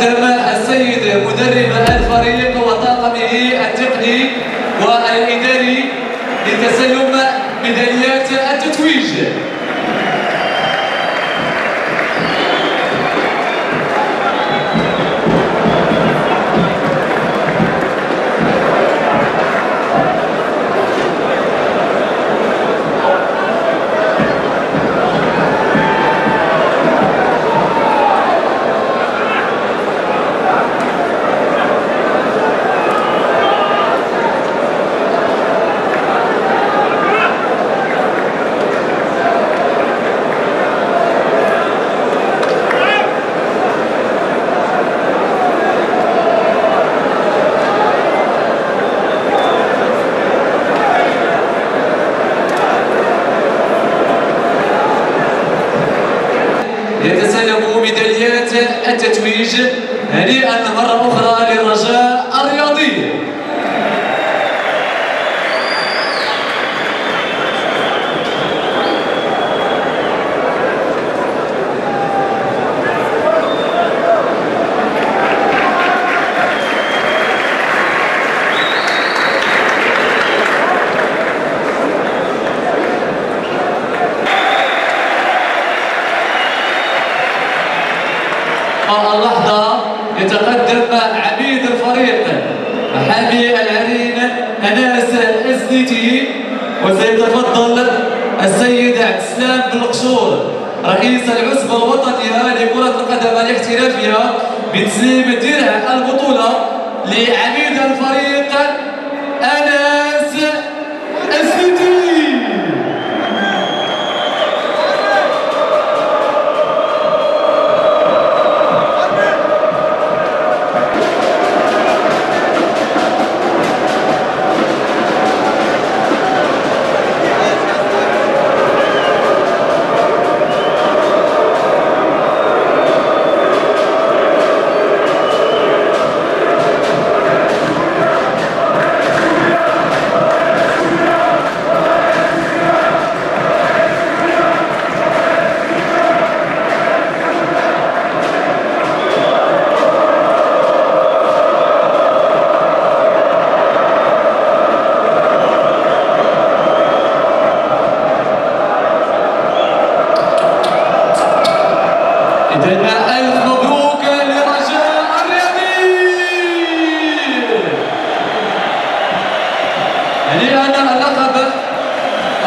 قدم السيد مدرب الفريق وطاقمه التقني والإداري لتسلم ميداليات التتويج. يتسلم ميداليات التتويج. هنيئا مرة أخرى للرجاء الرياضي اللحظة يتقدم عميد الفريق. حامي العرين أناس الإزنيتي وسيتفضل السيد عبد السلام رئيس العصبة الوطنية لكرة القدم الاحترافية بتسليم درع البطولة لعميد الفريق أناس ألف مبروك لرجاء الرياضي هنيئا اللقب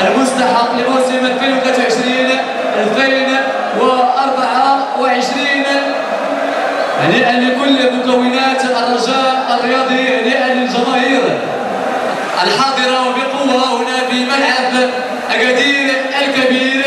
المستحق لموسم 2023 2024 هنيئا لكل مكونات الرجاء الرياضي هنيئا للجماهير الحاضرة وبقوة هنا في ملعب أكادير الكبير.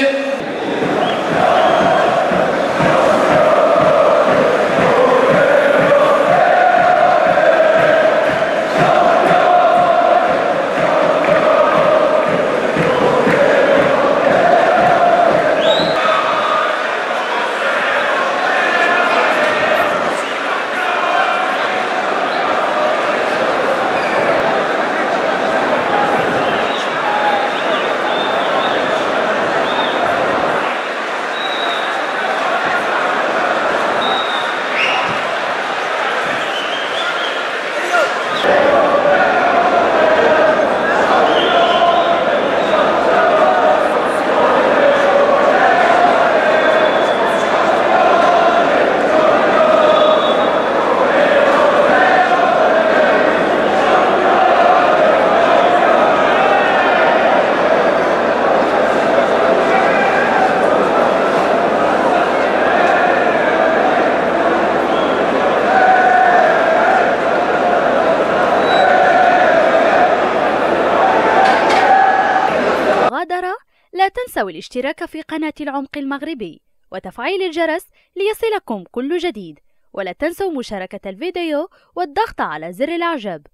تنسوا الاشتراك في قناة العمق المغربي وتفعيل الجرس ليصلكم كل جديد. ولا تنسوا مشاركة الفيديو والضغط على زر الإعجاب.